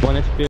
Bom, né?